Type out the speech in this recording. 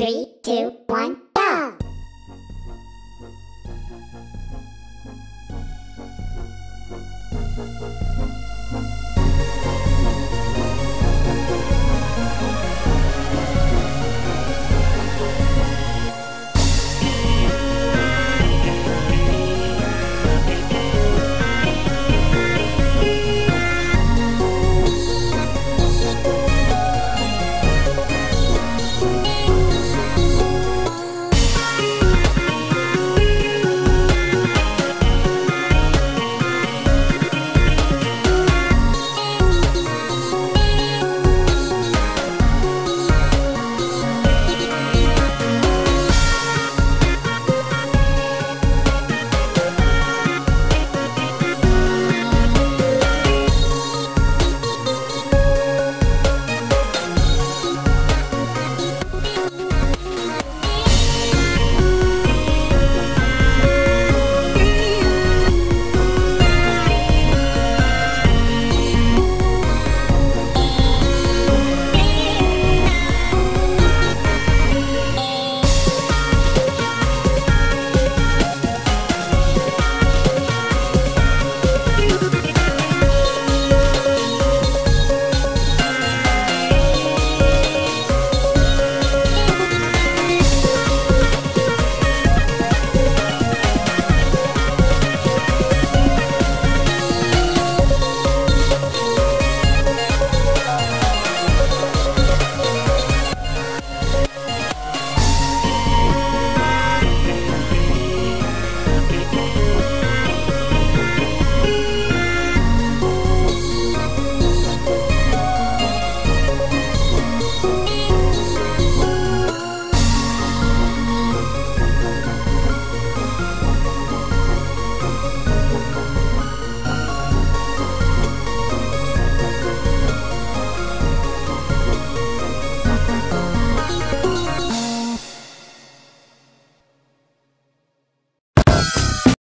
Three, two, one.